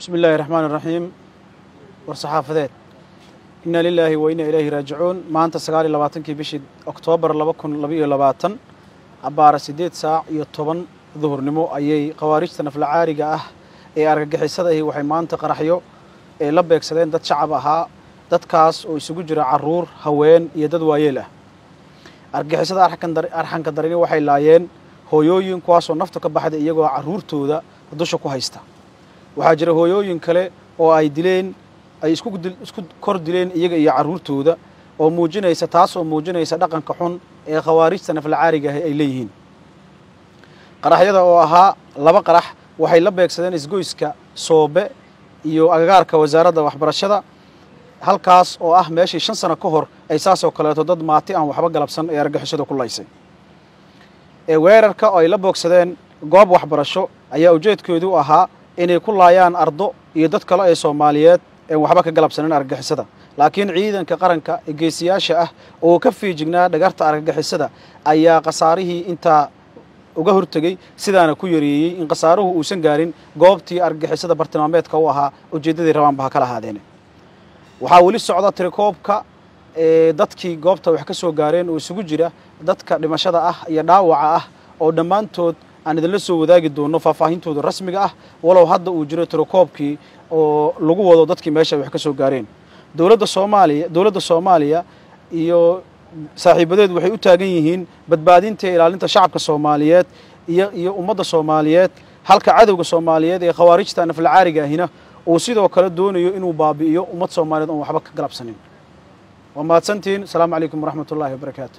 raxmaan iraxiim war saxaafadeed. Inna lilaahi wa inna ilayhi raajicuun. Maanta sagaal iyo labaatankii bishii oktoobar laba kun labaiyo labaatan abbaara siddeed saac iyo toban duhurnimo ayay khawaarijta naflacaariga ah ee argagixisada ahi waxay maanta qaraxyo ee la beegsadeen dad shacab ahaa dadkaas oo isugu jira carruur haween iyo dad waayeel ah. Argagixisada arxanka darini waxay laayeen hooyooyin kuwaasoo nafta ka baxday iyagoo carruurtooda dusha ku haysta waxaa jira hooyooyin kale oo ay dileen ay isku kor dileen iyaga iyo carruurtooda oo muujinaysa taas oo muujinaysa dhaqanka xun ee khawaarijta naflacaariga ahi ay leeyihiin. Qaraxyada oo ahaa laba qarax waxay la beegsadeen isgoyska soobe iyo agagaarka wasaaradda waxbarashada halkaas oo ah meeshii shan sano ka hor ay saasoo kaleeto dad maati aan waxba galabsan ee argagixisada ku laysay. Ee weerarka oo ay la boogsadeen goob waxbarasho ayaa ujeedkoodu ahaa inay ku laayaan ardo iyo dad kale ee soomaaliyeed een waxba ka galabsanin argagixisada. Laakiin ciidanka qaranka ee geesiyaasha ah oo ka fiijignaa dhagarta argagixisada ayaa khasaarihii intaa uga hortegey sidaana ku yareeyey in khasaaruhu uusan gaarin goobtii argagixisada bartilmaameedka u ahaa ujeeddadii rabaanba ha kala ahaadeene waxaa weli socda tirikoobka ee dadkii goobta wax ka soo gaareen oo isugu jira dadka dhimashada ah iyo dhaawaca ah oo dhammaantood aan idinla soo wadaagi doono faahfaahintooda rasmiga ah walow hadda uu jiro tirokoobkii oo lagu wado dadkii meesha wax ka soo gaareen. Dowladda soomaaliya dowladda soomaaliya iyo saaxiibadeed waxay u taagan yihiin badbaadinta ilaalinta shacabka soomaaliyeed iyo iyo ummadda soomaaliyeed halka cadowga soomaaliyeed ee khawaarijta naflacaariga ahina uu sidoo kale doonayo inuu baabi'iyo ummad soomaaliyeed oon waxba ka galabsanin. Waa mahadsantihiin asalaamu calaykum waraxmat ullahi wabarakaatu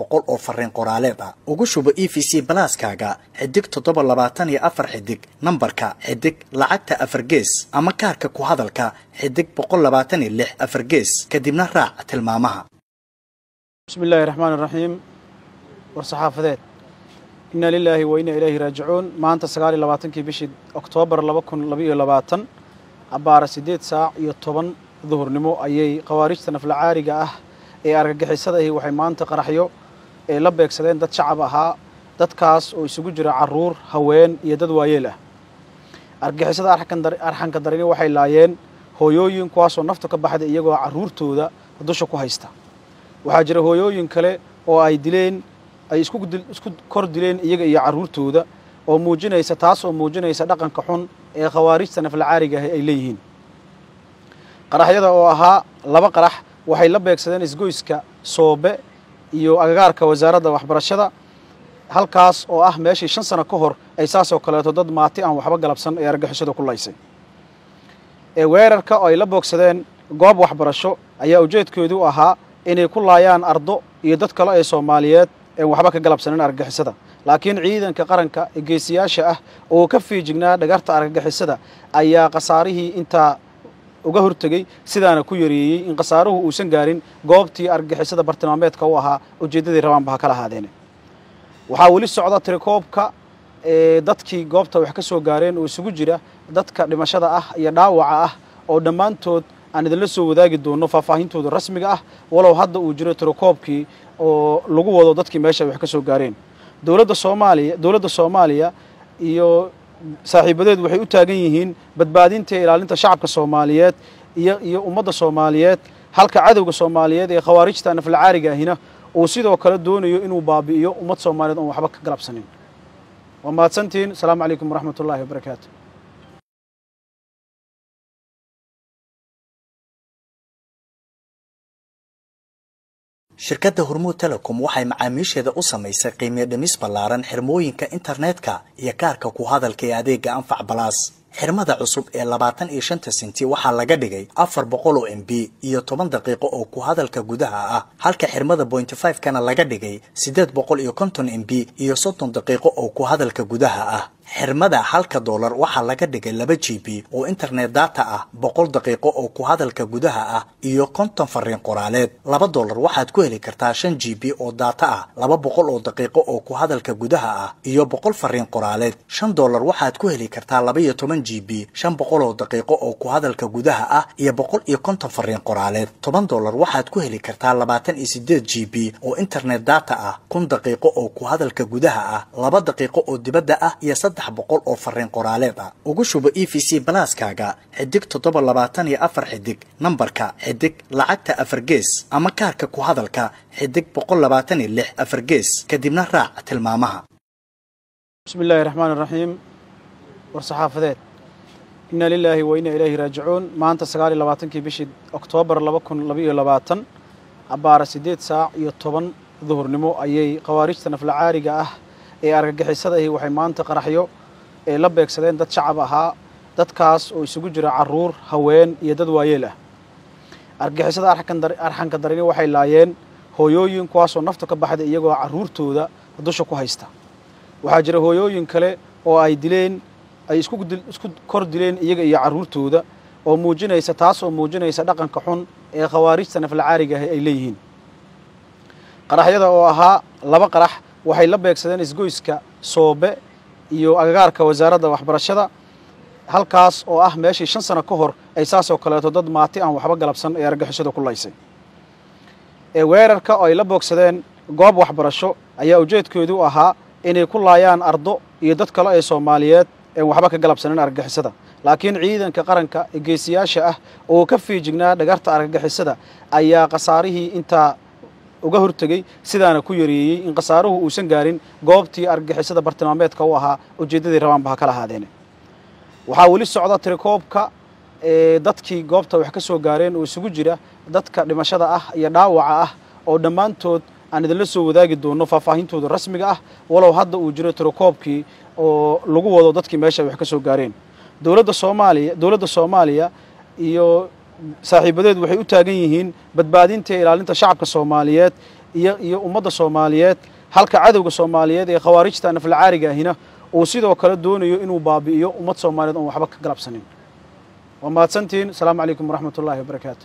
boqol oo fariin qoraaleed ah. Ugu shubo e v c balaaskaaga xidig toddoba labaatan iyo afar xidig nambarka xidig lacagta afar gees ama kaarka ku hadalka xidig boqol labaatan iyo lix afar gees kadibna raac tilmaamaha. Bismi illaahi raxmaan iraxiim war saxaafadeed. Inna lilaahi wa inna ilayhi raajicuun. Maanta sagaal iyo labaatankii bishii oktoobar laba kun labaiyo labaatan abbaara siddeed saac iyo toban duhurnimo ayay khawaarijta naflacaariga ah ee argagixisada ahi waxay maanta qaraxyo ee la beegsadeen dad shacab ahaa dadkaas oo isugu jira carruur haween iyo dad waayeel ah. Argagixisada arxanka darini waxay laayeen hooyooyin kuwaasoo nafta ka baxday iyagoo carruurtooda dusha ku haysta. Waxaa jira hooyooyin kale oo ay dileen ay isku kor dileen iyaga iyo carruurtooda oo muujinaysa taas oo muujinaysa dhaqanka xun ee khawaarijta naflacaariga ahi ay leeyihiin. Qaraxyada oo ahaa laba qarax waxay la beegsadeen isgoyska soobe iyo agagaarka wasaaradda waxbarashada. Halkaas oo ah meeshii shan sano ka hor ay saasoo kaleeto dad maati aan waxba galabsan ee argagixisada ku laysay. Ee weerarka oo ay la boogsadeen goob waxbarasho ayaa ujeedkoodu ahaa inay ku laayaan ardo iyo dad kale ee soomaaliyeed een waxba ka galabsanin argagixisada. Laakiin ciidanka qaranka ee geesiyaasha ah oo ka fiijignaa dhagarta argagixisada ayaa khasaarihii intaa uga hortegey sidaana ku yareeyey in khasaaruhu uusan gaarin goobtii argagixisada bartilmaameedka u ahaa ujeeddadii rabaanba ha kala ahaadeene waxaa weli socda tirikoobka dadkii goobta wax ka soo gaareen oo isugu jira dadka dhimashada ah iyo dhaawaca ah oo dhammaantood aan idinla soo wadaagi doono faahfaahintooda rasmiga ah walow hadda uu jiro tirikoobkii oo lagu wado dadkii meesha wax ka soo gaareen. Dowladda soomaaliya dowladda soomaaliya iyo saaxiibadeed waxay u taagan yihiin badbaadinta iyo ilaalinta shacabka soomaaliyeed iyo iyo ummadda soomaaliyeed halka cadowga soomaaliyeed ee khawaarijta naflacaariga ahina uu sidoo kale doonayo inuu baabi'iyo ummad soomaaliyeed oon waxba ka galabsanin waa mahadsantihiin asalaamu calaykum waraxmat ullahi wabarakaatu shirkadda hormuud telecom waxay macaamiisheeda u samaysay qiimiyo dhimis ballaaran xirmooyinka internetka iyo kaarka ku hadalka ee adeega anfac balaas xirmada cusub ee labaatan iyo shanta senti waxaa laga dhigay afar boqol oo m b iyo toban daqiiqo oo ku hadalka gudaha ah halka xirmada bointy five kana laga dhigay siddeed boqol iyo konton m b iyo soddon daqiiqo oo ku hadalka gudaha ah. Xirmada halka doolar waxaa laga dhigay laba g b oo internet data ah boqol daqiiqo oo ku hadalka gudaha ah iyo konton fariin qoraaleed. Laba doolar waxaad ku heli kartaa shan g b oo data ah laba boqol oo daqiiqo oo ku hadalka gudaha ah iyo boqol fariin qoraaleed. Shan doolar waxaad ku heli kartaa laba iyo toban g b shan boqol oo daqiiqo oo ku hadalka gudaha ah iyo boqol iyo konton fariin qoraaleed. Toban doolar waxaad ku heli kartaa labaatan iyo sideed g b oo internet data ah kun daqiiqo oo ku hadalka gudaha ah laba daqiiqo oo dibadda ah iyo boqol oo fariin qoraaleed ah. Ugu shubo e v c balaaskaaga xidig toddoba labaatan iyo afar xidig nambarka xidig lacagta afar gees ama kaarka ku hadalka xidig boqol labaatan iyo lix afar gees kadibna raac tilmaamaha. Bismi illaahi raxmaan iraxiim war saxaafadeed inna lilaahi wa inna ilayhi raajicuun maanta sagaal iyo labaatankii bishii oktoobar laba kun labaiyo labaatan abbaara siddeed saac iyo toban duhurnimo ayay khawaarijta naflacaariga ah ee argagixisada ahi waxay maanta qaraxyo ee la beegsadeen dad shacab ahaa dadkaas oo isugu jira carruur haween iyo dad waayeel ah. Argagixisada arxanka darini waxay laayeen hooyooyin kuwaasoo nafta ka baxday iyagoo carruurtooda dusha ku haysta. Waxaa jira hooyooyin kale oo ay dileen ay isku kor dileen iyaga iyo carruurtooda oo muujinaysa taas oo muujinaysa dhaqanka xun ee khawaarijta naflacaariga ahi ay leeyihiin. Qaraxyada oo ahaa laba qarax waxay la beegsadeen isgoyska soobe iyo agagaarka wasaaradda waxbarashada halkaas oo ah meeshii shan sano ka hor ay saasoo kaleeto dad maati aan waxba galabsan ee argixisada ku laysay. Ee weerarka oo ay la boogsadeen goob waxbarasho ayaa ujeedkoodu ahaa inay ku laayaan ardo iyo dad kale ee soomaaliyeed een waxba ka galabsanin argagixisada. Laakiin ciidanka qaranka ee geesiyaasha ah oo ka fiijignaa dhagarta argagixisada ayaa khasaarihii intaa uga hortegey sidaana ku yareeyey in khasaaruhu uusan gaarin goobtii argagixisada bartilmaameedka u ahaa ujeeddadii rabaanba ha kala ahaadeene waxaa weli socda tirikoobka ee dadkii goobta wax ka soo gaareen oo isugu jira dadka dhimashada ah iyo dhaawaca ah oo dhammaantood aan idinla soo wadaagi doono faahfaahintooda rasmiga ah walow hadda uu jiro tirikoobkii oo lagu wado dadkii meesha wax ka soo gaareen. Dowladda soomaaliya dowladda soomaaliya iyo saaxiibadeed waxay u taagan yihiin badbaadinta iyo ilaalinta shacabka soomaaliyeed iyo iyo ummadda soomaaliyeed halka cadowga soomaaliyeed ee khawaarijta naflacaariga ahina uu sidoo kale doonayo inuu baabi'iyo ummad soomaaliyeed oon waxba ka galabsanin. Waa mahadsantihiin asalaamu calaykum waraxmat ullaahi wabarakaatu